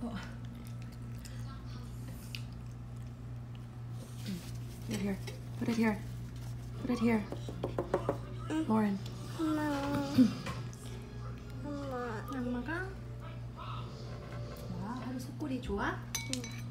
Put it here. Put it here. Put it here. Lauren. 엄마. 엄마. 엄마가? 와, 하루 속골이 좋아? 응.